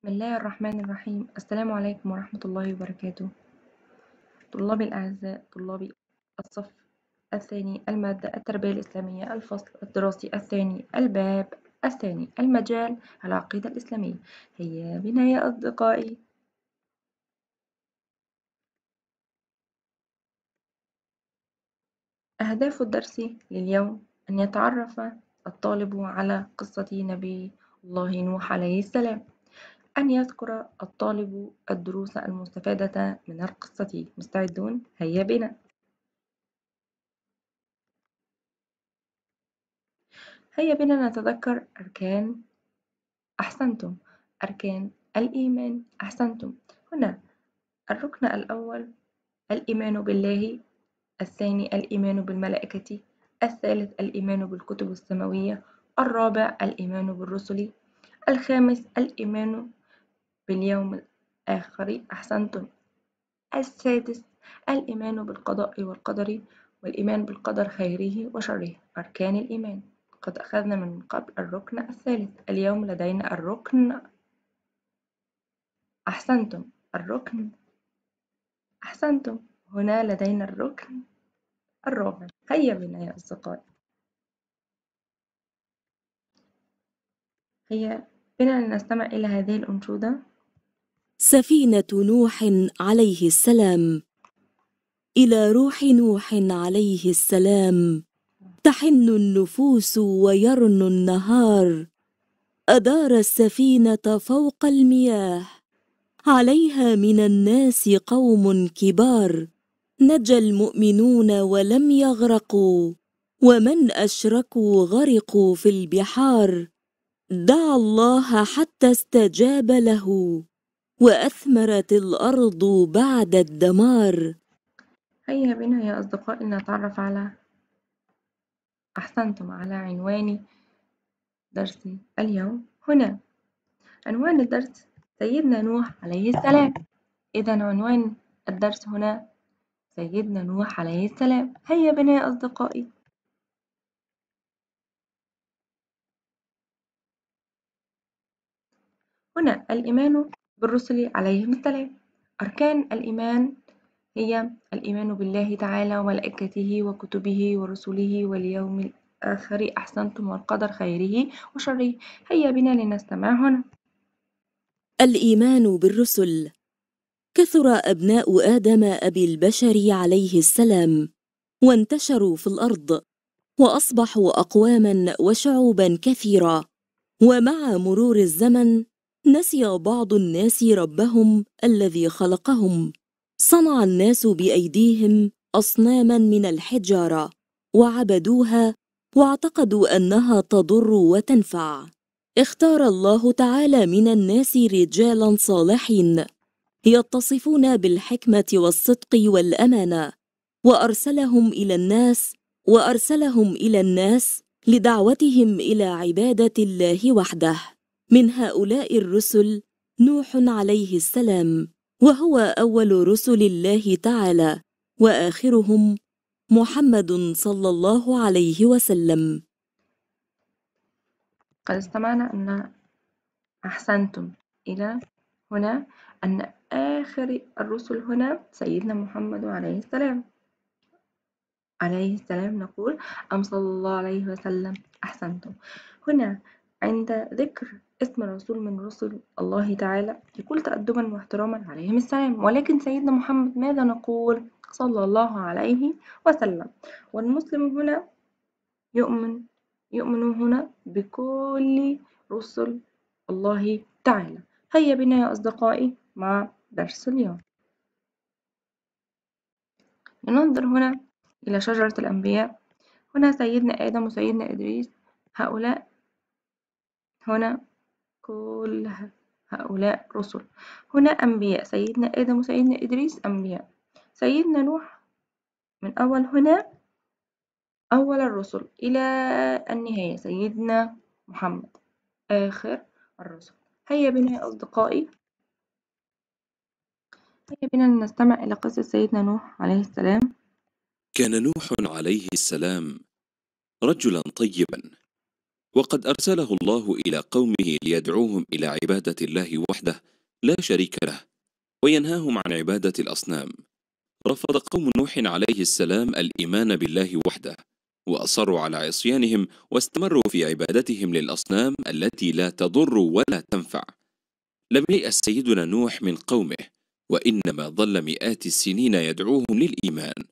بسم الله الرحمن الرحيم. السلام عليكم ورحمة الله وبركاته. طلابي الأعزاء طلابي الصف الثاني المادة التربية الإسلامية الفصل الدراسي الثاني الباب الثاني المجال العقيدة الإسلامية. هيا بنا يا أصدقائي. أهداف الدرس لليوم أن يتعرف الطالب على قصة نبي الله نوح عليه السلام. أن يذكر الطالب الدروس المستفادة من القصة. مستعدون؟ هيا بنا هيا بنا نتذكر أركان أحسنتم. أركان الإيمان أحسنتم. هنا الركن الأول الإيمان بالله. الثاني الإيمان بالملائكة. الثالث الإيمان بالكتب السماوية. الرابع الإيمان بالرسل. الخامس الإيمان باليوم الآخر. أحسنتم. السادس الإيمان بالقضاء والقدر والإيمان بالقدر خيره وشره. أركان الإيمان. قد أخذنا من قبل الركن الثالث. اليوم لدينا الركن. أحسنتم. الركن. أحسنتم. هنا لدينا الركن الرابع. هيا بنا يا أصدقائي. هيا. بنا لنستمع إلى هذه الأنشودة. سفينة نوح عليه السلام. إلى روح نوح عليه السلام. تحن النفوس ويرن النهار. أدار السفينة فوق المياه. عليها من الناس قوم كبار. نجا المؤمنون ولم يغرقوا. ومن أشركوا غرقوا في البحار. دعا الله حتى استجاب له. وأثمرت الأرض بعد الدمار. هيا بنا يا أصدقائي نتعرف على أحسنتم على عنوان درس اليوم هنا. عنوان الدرس سيدنا نوح عليه السلام. إذا عنوان الدرس هنا سيدنا نوح عليه السلام. هيا بنا يا أصدقائي. هنا الإيمان بالرسل عليهم السلام. أركان الإيمان هي الإيمان بالله تعالى وملائكته وكتبه ورسله واليوم الآخر أحسنتم والقدر خيره وشره. هيا بنا لنستمع هنا. الإيمان بالرسل. كثر أبناء آدم أبي البشر عليه السلام وانتشروا في الأرض وأصبحوا أقواما وشعوبا كثيرة ومع مرور الزمن نسي بعض الناس ربهم الذي خلقهم. صنع الناس بأيديهم أصناما من الحجارة وعبدوها واعتقدوا أنها تضر وتنفع. اختار الله تعالى من الناس رجالا صالحين يتصفون بالحكمة والصدق والأمانة وأرسلهم إلى الناس وأرسلهم إلى الناس لدعوتهم إلى عبادة الله وحده. من هؤلاء الرسل نوح عليه السلام وهو أول رسل الله تعالى وآخرهم محمد صلى الله عليه وسلم. قد استمعنا أن أحسنتم إلى هنا أن آخر الرسل هنا سيدنا محمد عليه السلام. عليه السلام نقول أم صلى الله عليه وسلم أحسنتم. هنا عند ذكر اسم رسول من رسل الله تعالى يقول تأدبا واحتراما عليهم السلام. ولكن سيدنا محمد ماذا نقول؟ صلى الله عليه وسلم. والمسلم هنا يؤمن يؤمن هنا بكل رسل الله تعالى. هيا بنا يا أصدقائي مع درس اليوم. لننظر هنا إلى شجرة الأنبياء. هنا سيدنا آدم وسيدنا إدريس. هؤلاء هنا كل هؤلاء رسل. هنا أنبياء. سيدنا آدم وسيدنا إدريس أنبياء. سيدنا نوح من أول. هنا أول الرسل إلى النهاية. سيدنا محمد. آخر الرسل. هيا بنا يا أصدقائي. هيا بنا نستمع إلى قصة سيدنا نوح عليه السلام. كان نوح عليه السلام رجلا طيبا. وقد أرسله الله إلى قومه ليدعوهم إلى عبادة الله وحده لا شريك له وينهاهم عن عبادة الأصنام. رفض قوم نوح عليه السلام الإيمان بالله وحده وأصروا على عصيانهم واستمروا في عبادتهم للأصنام التي لا تضر ولا تنفع. لم ييأس سيدنا نوح من قومه وإنما ظل مئات السنين يدعوهم للإيمان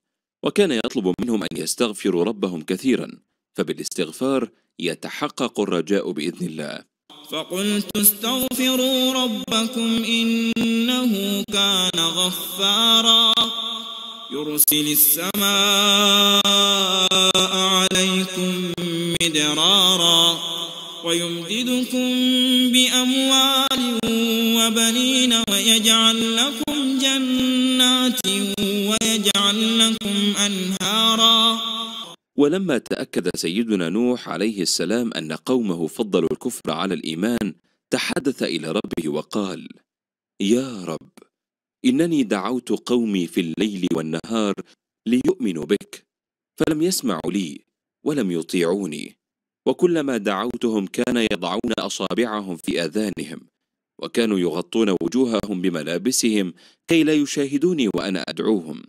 وكان يطلب منهم أن يستغفروا ربهم كثيرا فبالاستغفار يتحقق الرجاء بإذن الله. فقلت استغفروا ربكم إنه كان غفارا. يرسل السماء عليكم مدرارا. ويمددكم بأموال وبنين ويجعل لكم جنات ويجعل لكم أنهارا. ولما تأكد سيدنا نوح عليه السلام أن قومه فضلوا الكفر على الإيمان تحدث إلى ربه وقال يا رب إنني دعوت قومي في الليل والنهار ليؤمنوا بك فلم يسمعوا لي ولم يطيعوني وكلما دعوتهم كان يضعون أصابعهم في آذانهم وكانوا يغطون وجوههم بملابسهم كي لا يشاهدوني وأنا أدعوهم.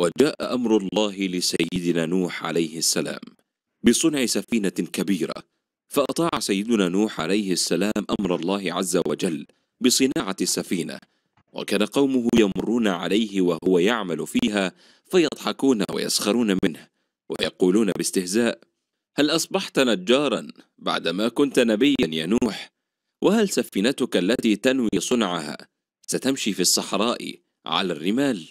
وجاء أمر الله لسيدنا نوح عليه السلام بصنع سفينة كبيرة فأطاع سيدنا نوح عليه السلام أمر الله عز وجل بصناعة السفينة وكان قومه يمرون عليه وهو يعمل فيها فيضحكون ويسخرون منه ويقولون باستهزاء هل أصبحت نجارا بعدما كنت نبيا يا نوح؟ وهل سفينتك التي تنوي صنعها ستمشي في الصحراء على الرمال؟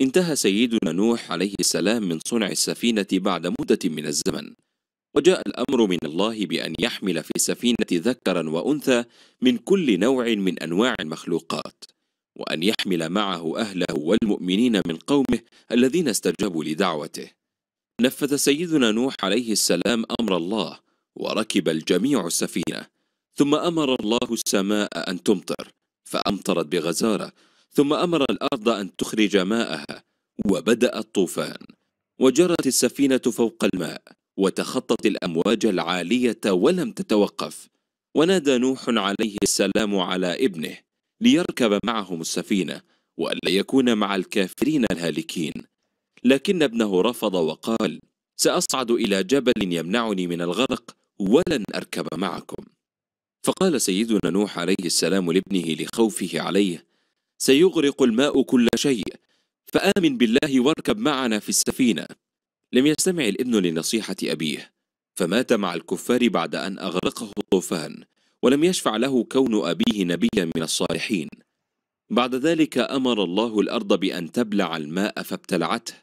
انتهى سيدنا نوح عليه السلام من صنع السفينة بعد مدة من الزمن وجاء الأمر من الله بأن يحمل في السفينة ذكرا وأنثى من كل نوع من أنواع المخلوقات وأن يحمل معه أهله والمؤمنين من قومه الذين استجابوا لدعوته. نفذ سيدنا نوح عليه السلام أمر الله وركب الجميع السفينة ثم أمر الله السماء أن تمطر فأمطرت بغزارة ثم أمر الأرض أن تخرج ماءها وبدأ الطوفان وجرت السفينة فوق الماء وتخطت الأمواج العالية ولم تتوقف ونادى نوح عليه السلام على ابنه ليركب معهم السفينة وألا يكون مع الكافرين الهالكين. لكن ابنه رفض وقال سأصعد إلى جبل يمنعني من الغرق ولن أركب معكم. فقال سيدنا نوح عليه السلام لابنه لخوفه عليه سيغرق الماء كل شيء. فآمن بالله واركب معنا في السفينة. لم يستمع الابن لنصيحة أبيه. فمات مع الكفار بعد أن أغرقه الطوفان ولم يشفع له كون أبيه نبيا من الصالحين. بعد ذلك أمر الله الأرض بأن تبلع الماء فابتلعته.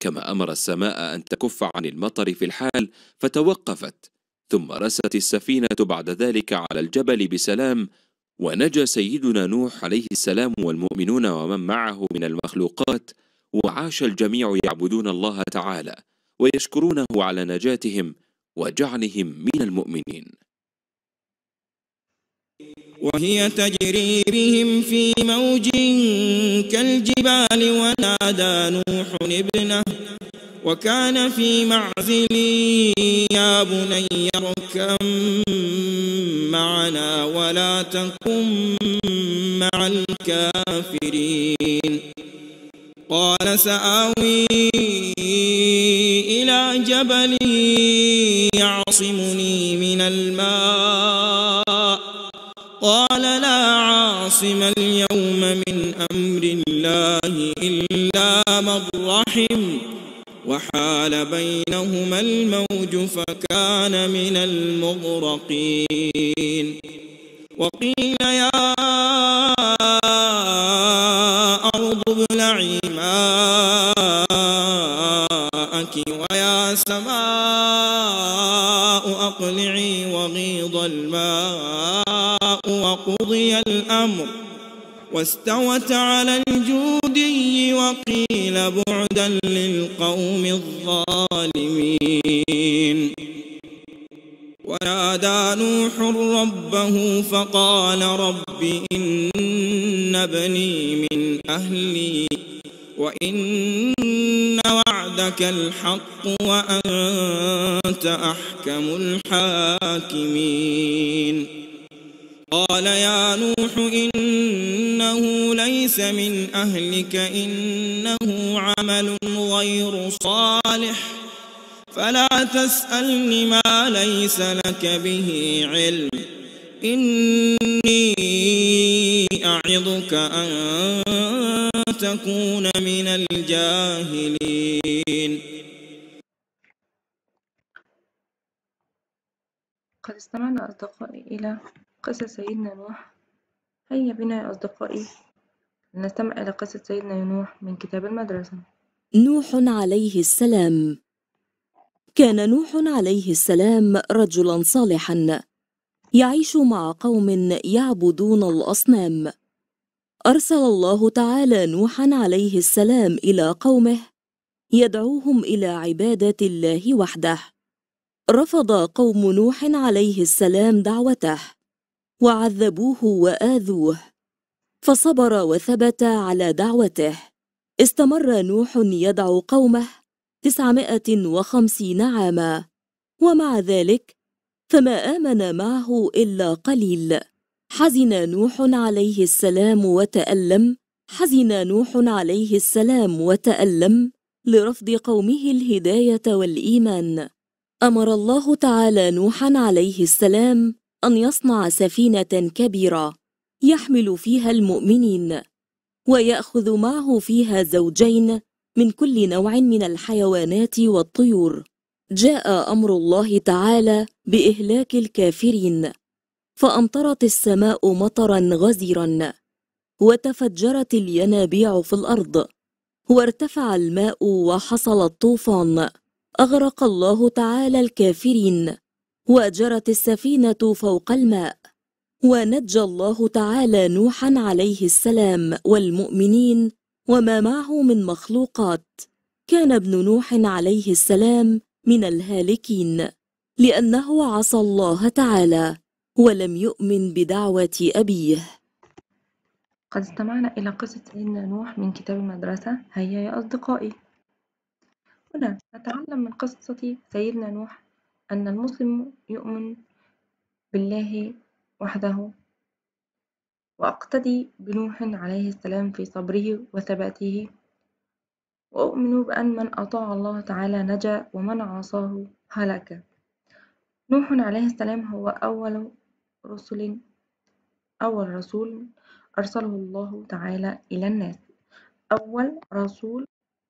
كما أمر السماء أن تكف عن المطر في الحال فتوقفت. ثم رست السفينة بعد ذلك على الجبل بسلام ونجى سيدنا نوح عليه السلام والمؤمنون ومن معه من المخلوقات وعاش الجميع يعبدون الله تعالى ويشكرونه على نجاتهم وجعلهم من المؤمنين. وهي تجري بهم في موج كالجبال ونادى نوح ابنه وكان في معزل يا بني اركب معنا ولا تكن مع الكافرين. قال سآوي إلى جبل يعصمني من الماء. قال لا عاصم اليوم من أمر الله إلا من رحم. وحال بينهما الموج فكان من المغرقين. وقيل يا أرض ابلعي ماءك ويا سماء أقلعي وغيض الماء وقضي الأمر واستوت على الجودي وقيل للقوم الظالمين ونادى نوح ربه فقال رب إن ابني من أهلي وإن وعد وعدك الحق وأنت أحكم الحاكمين قال يا نوح إنه ليس من أهلك إنه عمل غير صالح. فلا تسألني ما ليس لك به علم. إني أعظك أن تكون من الجاهلين. قد استمعنا أصدقائي إلى قصة سيدنا نوح. هيا بنا يا أصدقائي. لنستمع إلى قصة سيدنا نوح من كتاب المدرسة. نوح عليه السلام. كان نوح عليه السلام رجلا صالحا. يعيش مع قوم يعبدون الأصنام. أرسل الله تعالى نوحا عليه السلام إلى قومه يدعوهم إلى عبادة الله وحده. رفض قوم نوح عليه السلام دعوته. وعذبوه وآذوه فصبر وثبت على دعوته. استمر نوح يدعو قومه تسعمائة وخمسين عاما ومع ذلك فما آمن معه إلا قليل. حزن نوح عليه السلام وتألم حزن نوح عليه السلام وتألم لرفض قومه الهداية والإيمان. أمر الله تعالى نوحا عليه السلام أن يصنع سفينة كبيرة يحمل فيها المؤمنين ويأخذ معه فيها زوجين من كل نوع من الحيوانات والطيور. جاء أمر الله تعالى بإهلاك الكافرين فأمطرت السماء مطرا غزيرا وتفجرت الينابيع في الأرض وارتفع الماء وحصل الطوفان. أغرق الله تعالى الكافرين. وجرت السفينة فوق الماء. ونجى الله تعالى نوحا عليه السلام والمؤمنين وما معه من مخلوقات. كان ابن نوح عليه السلام من الهالكين لأنه عصى الله تعالى ولم يؤمن بدعوة أبيه. قد استمعنا إلى قصة سيدنا نوح من كتاب المدرسة. هيا يا أصدقائي. هنا نتعلم من قصة سيدنا نوح. أن المسلم يؤمن بالله وحده وأقتدي بنوح عليه السلام في صبره وثباته وأؤمن بأن من أطاع الله تعالى نجا ومن عصاه هلك. نوح عليه السلام هو أول رسل أول رسول أرسله الله تعالى إلى الناس. أول رسول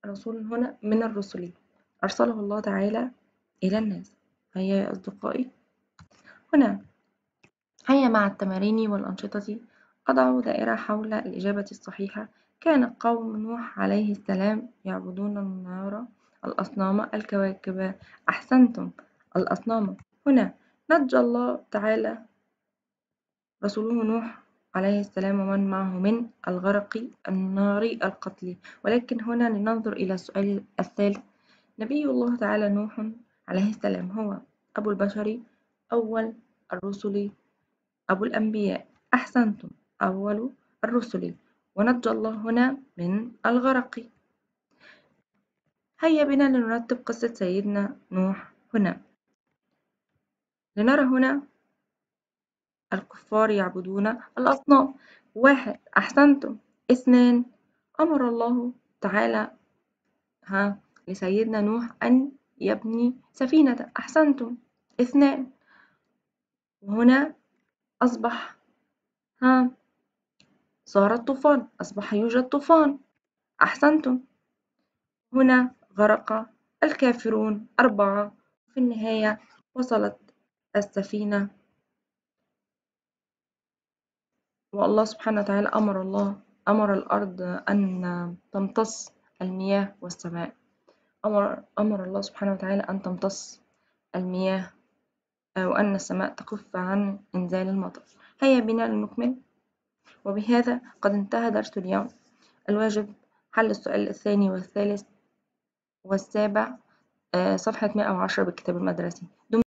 رسول هنا من الرسل أرسله الله تعالى إلى الناس. هيا يا أصدقائي. هنا. هيا مع التمارين والأنشطة. أضع دائرة حول الإجابة الصحيحة. كان قوم نوح عليه السلام يعبدون النار الأصنام الكواكب. أحسنتم. الأصنام. هنا. نجى الله تعالى رسوله نوح عليه السلام ومن معه من الغرق النار القتل. ولكن هنا لننظر إلى السؤال الثالث. نبي الله تعالى نوح عليه السلام هو أبو البشر أول الرسل أبو الأنبياء. أحسنتم أول الرسل. ونجى الله هنا من الغرق. هيا بنا لنرتب قصة سيدنا نوح هنا. لنرى هنا الكفار يعبدون الأصنام. واحد أحسنتم. اثنان أمر الله تعالى ها لسيدنا نوح أن يبني سفينة. أحسنتم. اثنان. وهنا أصبح ها صار الطوفان أصبح يوجد طوفان. أحسنتم. هنا غرق الكافرون أربعة. في النهاية وصلت السفينة. والله سبحانه وتعالى أمر الله أمر الأرض أن تمتص المياه والسماء. أمر, أمر الله سبحانه وتعالى أن تمتص المياه وأن السماء تكف عن إنزال المطر. هيا بنا لنكمل. وبهذا قد انتهى درس اليوم. الواجب حل السؤال الثاني والثالث والسابع صفحة 110 بالكتاب المدرسي